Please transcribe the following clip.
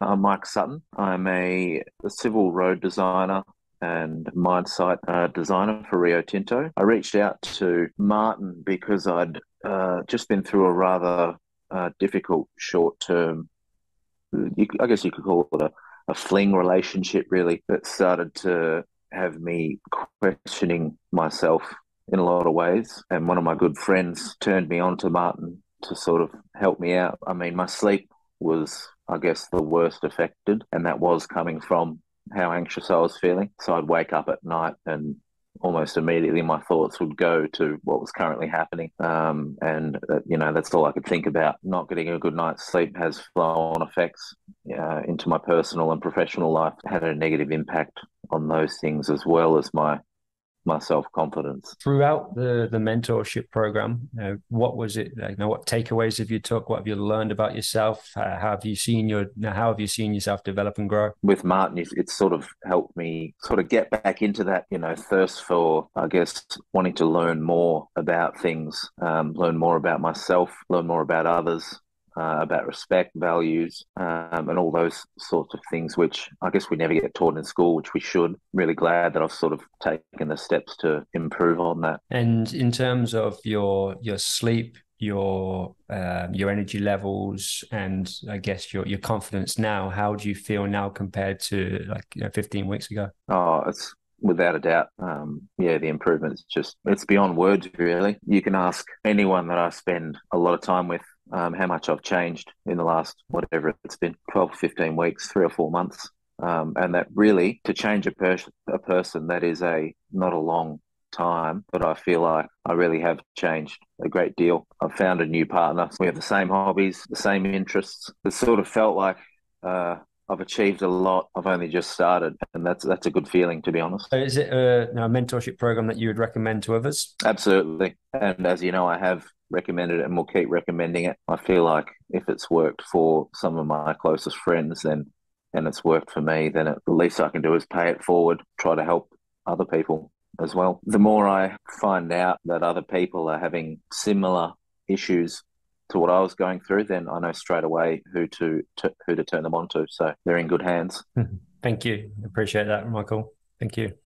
I'm Mike Sutton. I'm a, civil road designer and mine site uh, designer for Rio Tinto. I reached out to Martin because I'd uh, just been through a rather uh, difficult short term, I guess you could call it a, a fling relationship, really, that started to have me questioning myself in a lot of ways. And one of my good friends turned me on to Martin to sort of help me out. I mean, my sleep was, I guess, the worst affected, and that was coming from how anxious I was feeling. So I'd wake up at night and almost immediately my thoughts would go to what was currently happening. Um, and, uh, you know, that's all I could think about. Not getting a good night's sleep has flow on effects uh, into my personal and professional life, had a negative impact on those things as well as my my self confidence. Throughout the the mentorship program, what was it? You know, what takeaways have you took? What have you learned about yourself? Uh, how have you seen your? How have you seen yourself develop and grow? With Martin, it's sort of helped me sort of get back into that, you know, thirst for, I guess, wanting to learn more about things, um, learn more about myself, learn more about others, uh, about respect, values, um, and all those sorts of things, which I guess we never get taught in school, which we should. Really glad that I've sort of taken the steps to improve on that. And in terms of your your sleep, your um, your energy levels, and I guess your your confidence now, how do you feel now compared to like you know, 15 weeks ago? Oh, it's without a doubt. Um, yeah, the improvement's just, it's beyond words, really. You can ask anyone that I spend a lot of time with um, how much I've changed in the last, whatever it's been, 12, 15 weeks, three or four months. Um, and that really, to change a, per- a person, that is a not a long time, but I feel like I really have changed a great deal. I've found a new partner. We have the same hobbies, the same interests. It sort of felt like uh, I've achieved a lot. I've only just started, and that's that's a good feeling, to be honest. So is it a, a mentorship program that you would recommend to others? Absolutely, and as you know, I have recommended it and will keep recommending it. I feel like if it's worked for some of my closest friends, then and it's worked for me, then it, the least I can do is pay it forward, try to help other people as well. The more I find out that other people are having similar issues to what I was going through, then I know straight away who to, to who to turn them on to. So they're in good hands. Thank you. Appreciate that, Michael. Thank you.